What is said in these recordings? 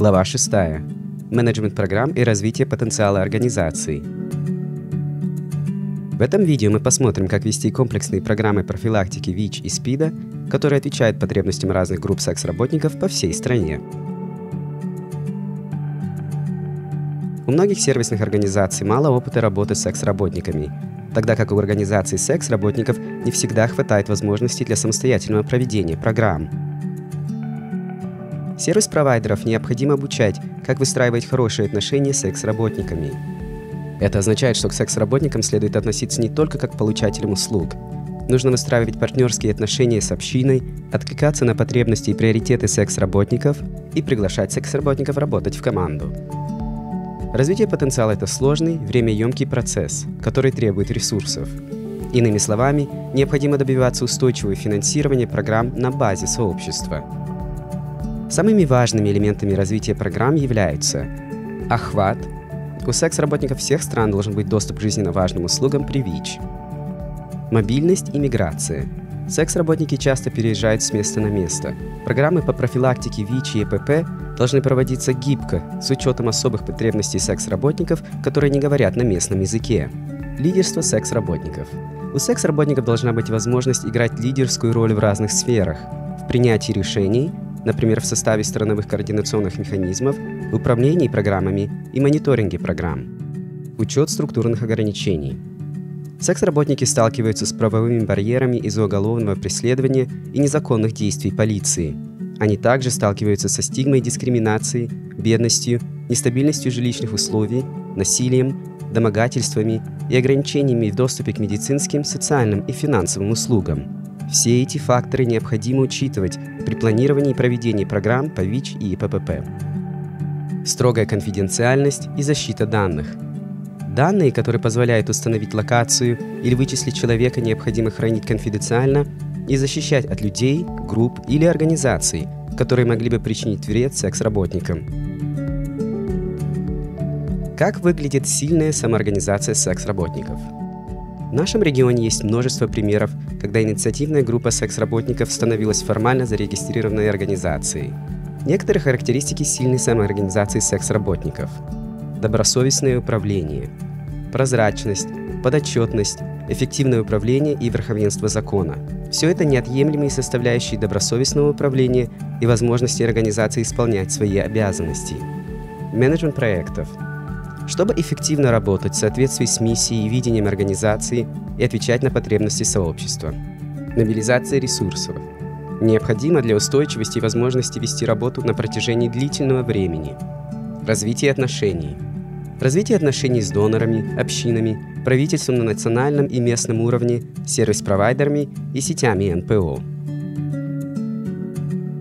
Глава 6. Менеджмент программ и развитие потенциала организаций. В этом видео мы посмотрим, как вести комплексные программы профилактики ВИЧ и СПИДа, которые отвечают потребностям разных групп секс-работников по всей стране. У многих сервисных организаций мало опыта работы с секс-работниками, тогда как у организаций секс-работников не всегда хватает возможностей для самостоятельного проведения программ. Сервис-провайдеров необходимо обучать, как выстраивать хорошие отношения с секс-работниками. Это означает, что к секс-работникам следует относиться не только как к получателям услуг. Нужно выстраивать партнерские отношения с общиной, откликаться на потребности и приоритеты секс-работников и приглашать секс-работников работать в команду. Развитие потенциала – это сложный, времяемкий процесс, который требует ресурсов. Иными словами, необходимо добиваться устойчивого финансирования программ на базе сообщества. Самыми важными элементами развития программ являются охват. У секс-работников всех стран должен быть доступ к жизненно важным услугам при ВИЧ. Мобильность и миграция. Секс-работники часто переезжают с места на место. Программы по профилактике ВИЧ и ЭПП должны проводиться гибко, с учетом особых потребностей секс-работников, которые не говорят на местном языке. Лидерство секс-работников. У секс-работников должна быть возможность играть лидерскую роль в разных сферах. В принятии решений, например, в составе страновых координационных механизмов, в управлении программами и мониторинге программ. Учет структурных ограничений. Секс-работники сталкиваются с правовыми барьерами из-за уголовного преследования и незаконных действий полиции – они также сталкиваются со стигмой дискриминации, бедностью, нестабильностью жилищных условий, насилием, домогательствами и ограничениями в доступе к медицинским, социальным и финансовым услугам. Все эти факторы необходимо учитывать при планировании и проведении программ по ВИЧ и ППП. Строгая конфиденциальность и защита данных. Данные, которые позволяют установить локацию или вычислить человека, необходимо хранить конфиденциально и защищать от людей, групп или организаций, которые могли бы причинить вред секс-работникам. Как выглядит сильная самоорганизация секс-работников? В нашем регионе есть множество примеров, когда инициативная группа секс-работников становилась формально зарегистрированной организацией. Некоторые характеристики сильной самоорганизации секс-работников. Добросовестное управление, прозрачность, подотчетность, эффективное управление и верховенство закона – все это неотъемлемые составляющие добросовестного управления и возможности организации исполнять свои обязанности. Менеджмент проектов. Чтобы эффективно работать в соответствии с миссией и видением организации и отвечать на потребности сообщества. Мобилизация ресурсов. Необходимо для устойчивости и возможности вести работу на протяжении длительного времени. Развитие отношений. Развитие отношений с донорами, общинами, правительством на национальном и местном уровне, сервис-провайдерами и сетями НПО.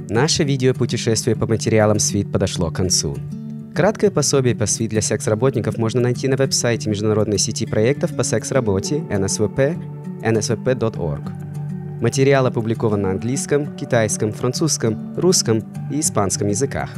Наше видео путешествие по материалам СВИД подошло к концу. Краткое пособие по СВИД для секс-работников можно найти на веб-сайте Международной сети проектов по секс-работе NSVP nsvp.org. Материал опубликован на английском, китайском, французском, русском и испанском языках.